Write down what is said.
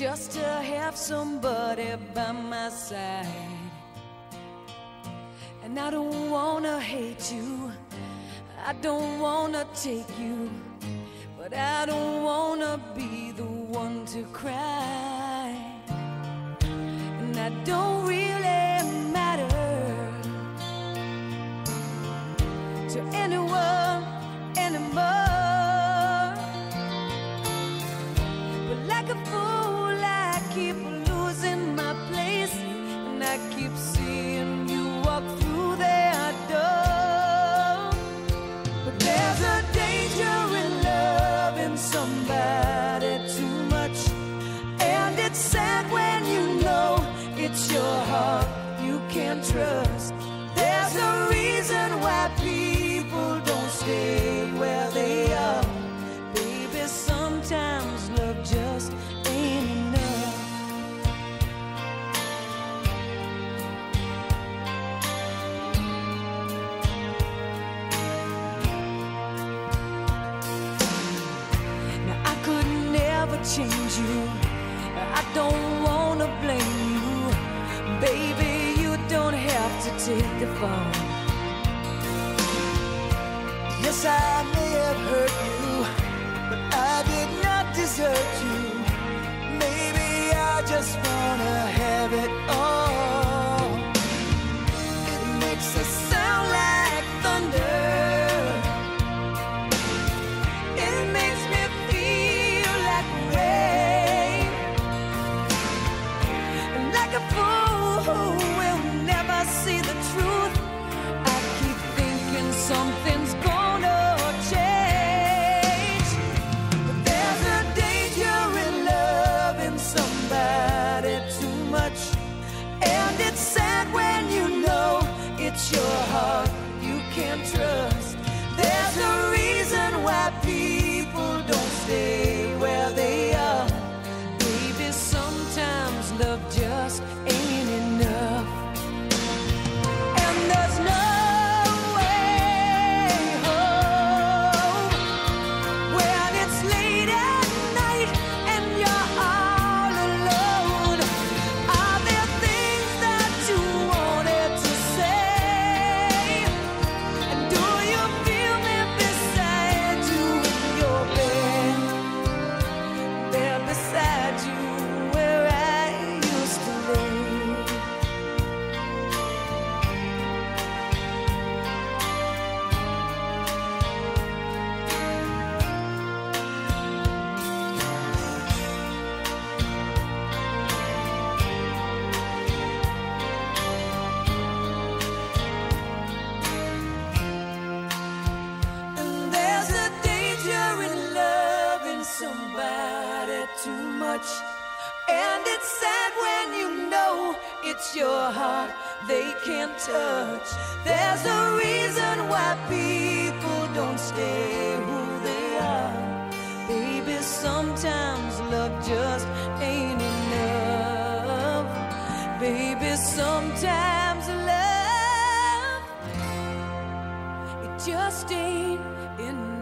just to have somebody by my side. And I don't wanna hate you, I don't wanna take you, but I don't wanna be the one to cry. And I don't really matter to anyone anymore. But like a fool, can't trust. There's a reason why people don't stay where they are. Baby, sometimes love just ain't enough. Now I could never change you. I don't to take the fall. Yes, I may have hurt your heart you can't trust. There's a reason why people much. And it's sad when you know it's your heart they can't touch. There's a reason why people don't stay who they are. Baby, sometimes love just ain't enough. Baby, sometimes love it just ain't enough.